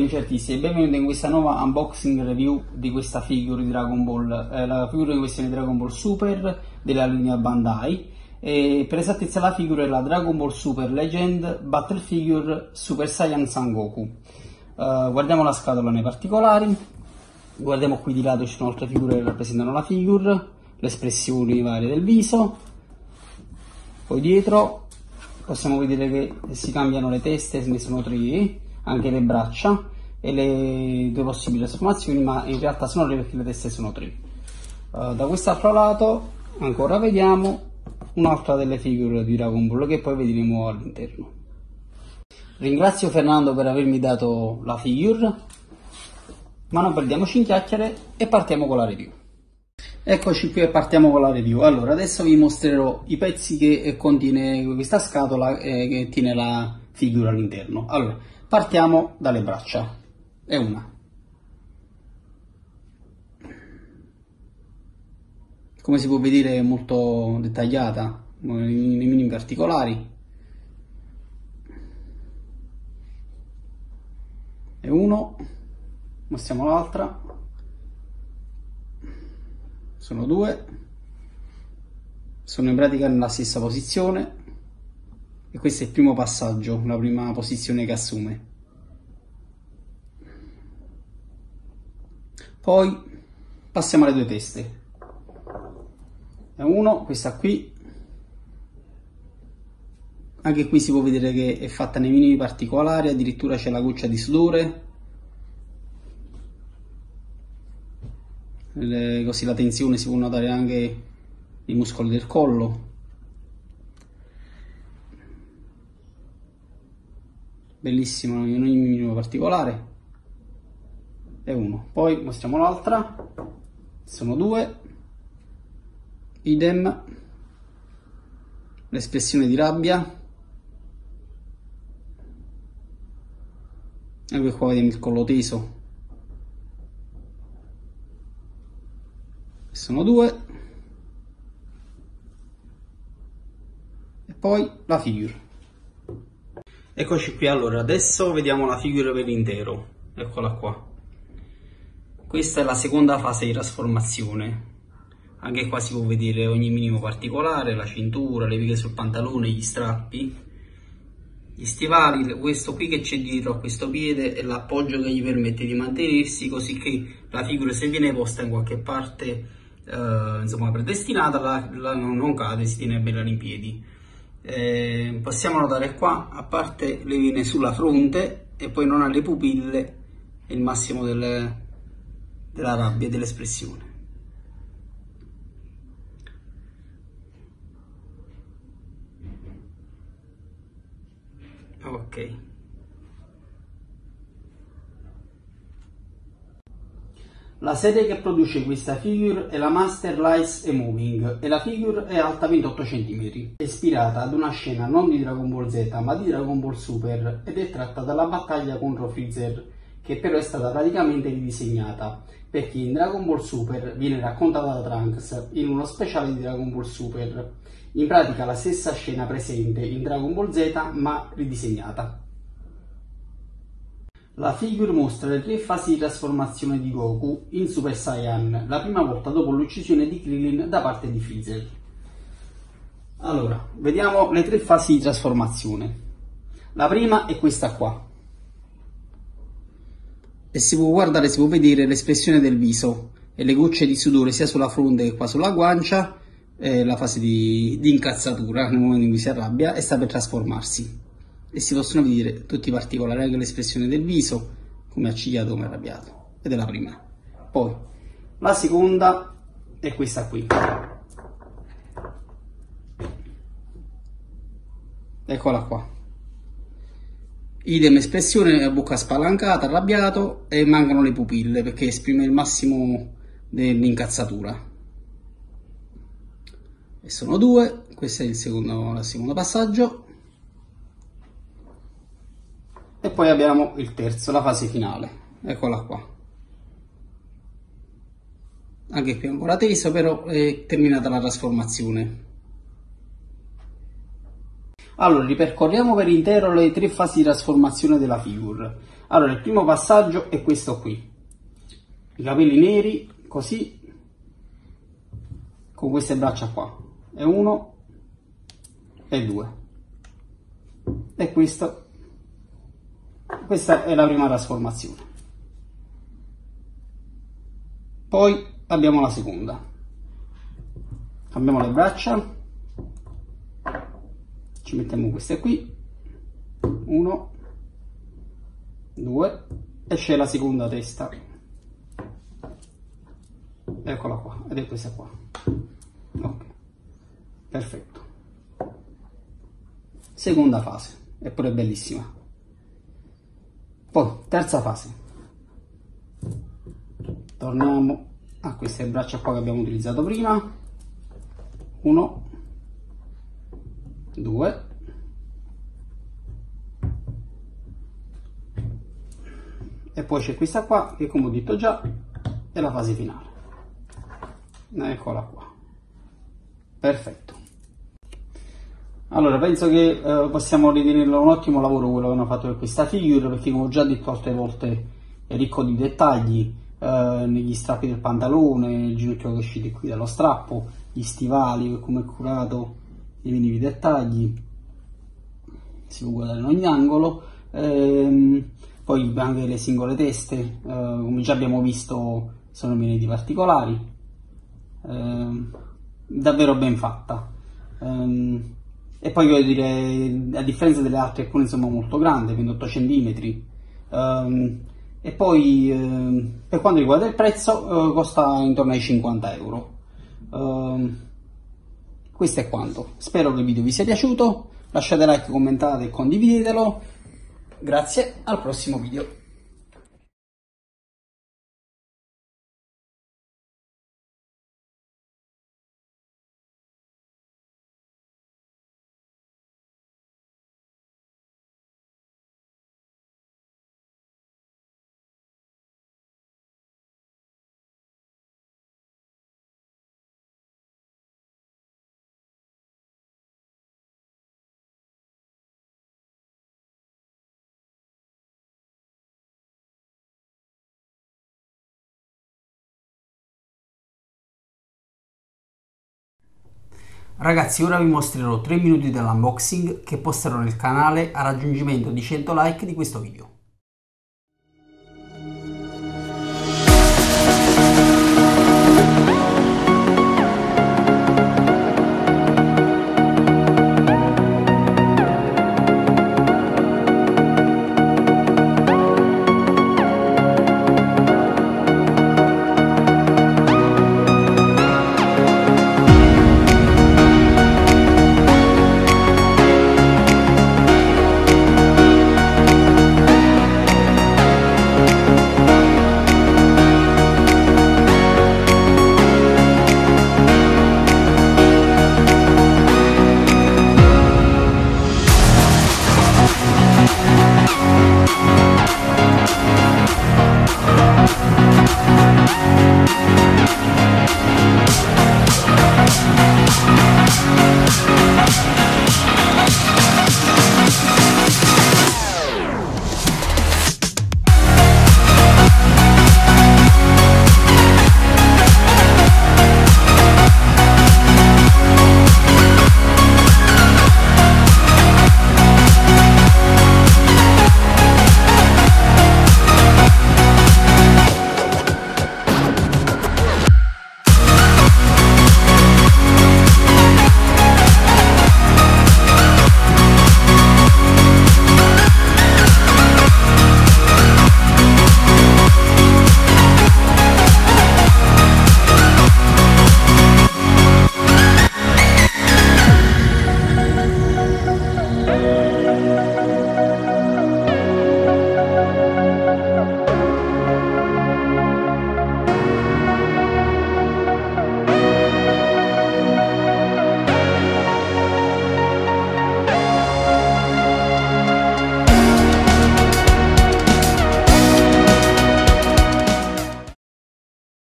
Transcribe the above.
Artisti e benvenuti in questa nuova unboxing review di questa figure di Dragon Ball, eh, la figura in questione di Dragon Ball Super della linea Bandai. E per esattezza la figura è la Dragon Ball Super Legend Battle Figure Super Saiyan San Goku. Uh, guardiamo la scatola nei particolari, guardiamo qui di lato ci sono altre figure che rappresentano la figure, le espressioni varie del viso, poi dietro possiamo vedere che si cambiano le teste, ne sono tre anche le braccia e le due possibili trasformazioni, ma in realtà sono tre perché le teste sono tre. Uh, da quest'altro lato ancora vediamo un'altra delle figure di Dragon Ball che poi vedremo all'interno. Ringrazio Fernando per avermi dato la figure, ma non perdiamoci in chiacchiere e partiamo con la review. Eccoci qui e partiamo con la review. Allora, adesso vi mostrerò i pezzi che contiene questa scatola e che tiene la figura all'interno. Allora, Partiamo dalle braccia. È una. Come si può vedere è molto dettagliata, nei minimi particolari. E uno, mostriamo l'altra. Sono due. Sono in pratica nella stessa posizione e questo è il primo passaggio, la prima posizione che assume. Poi passiamo alle due teste. Uno, questa qui, anche qui si può vedere che è fatta nei minimi particolari, addirittura c'è la goccia di sudore, Le, così la tensione si può notare anche i muscoli del collo. Bellissimo in ogni minimo particolare. E uno. Poi mostriamo l'altra. Sono due. Idem. L'espressione di rabbia. Anche qua vediamo il collo teso. Sono due. E poi la figure Eccoci qui, allora adesso vediamo la figura per intero, eccola qua. Questa è la seconda fase di trasformazione. Anche qua si può vedere ogni minimo particolare, la cintura, le righe sul pantalone, gli strappi, gli stivali, questo qui che c'è dietro a questo piede è l'appoggio che gli permette di mantenersi così che la figura se viene posta in qualche parte eh, insomma predestinata la, la, non cade, si tiene bene in piedi eh, possiamo notare qua a parte le vene sulla fronte e poi non ha le pupille il massimo del, della rabbia e dell'espressione. Ok La serie che produce questa figure è la Master Lights e Moving e la figure è alta 28 cm. È ispirata ad una scena non di Dragon Ball Z ma di Dragon Ball Super ed è tratta dalla battaglia contro Freezer che però è stata praticamente ridisegnata perché in Dragon Ball Super viene raccontata da Trunks in uno speciale di Dragon Ball Super. In pratica la stessa scena presente in Dragon Ball Z ma ridisegnata. La figure mostra le tre fasi di trasformazione di Goku in Super Saiyan, la prima volta dopo l'uccisione di Krillin da parte di Freezer. Allora, vediamo le tre fasi di trasformazione. La prima è questa qua. E si può guardare, si può vedere l'espressione del viso e le gocce di sudore sia sulla fronte che qua sulla guancia, la fase di, di incazzatura nel momento in cui si arrabbia e sta per trasformarsi e si possono vedere tutti i particolari, anche l'espressione del viso, come accigliato, come arrabbiato. Ed è la prima. Poi, la seconda è questa qui. Eccola qua. Idem espressione, bocca spalancata, arrabbiato e mancano le pupille perché esprime il massimo dell'incazzatura. E sono due, questo è il secondo, il secondo passaggio e poi abbiamo il terzo, la fase finale, eccola qua. Anche qui ancora teso, però è terminata la trasformazione. Allora, ripercorriamo per intero le tre fasi di trasformazione della figure. Allora, il primo passaggio è questo qui. I capelli neri, così, con queste braccia qua. E uno, e due. E questo, questa è la prima trasformazione. Poi abbiamo la seconda. Cambiamo le braccia. Ci mettiamo queste qui. Uno, 2 e c'è la seconda testa eccola qua ed è questa qua ok perfetto seconda fase è pure bellissima poi terza fase. Torniamo a queste braccia qua che abbiamo utilizzato prima. 1 2 e poi c'è questa qua che come ho detto già è la fase finale. Eccola qua. Perfetto allora penso che eh, possiamo ritenerlo un ottimo lavoro quello che hanno fatto per questa figure perché come ho già detto altre volte è ricco di dettagli eh, negli strappi del pantalone il ginocchio che uscite qui dallo strappo gli stivali come è curato i minimi dettagli si può guardare in ogni angolo ehm, poi anche le singole teste, eh, come già abbiamo visto, sono di particolari, eh, davvero ben fatta. Eh, e poi voglio dire, a differenza delle altre, alcune sono molto grandi, 28 cm. Ehm, e poi ehm, per quanto riguarda il prezzo, eh, costa intorno ai 50 euro. Ehm, questo è quanto. Spero che il video vi sia piaciuto. Lasciate like, commentate e condividetelo. Grazie, al prossimo video. Ragazzi ora vi mostrerò 3 minuti dell'unboxing che posterò nel canale a raggiungimento di 100 like di questo video.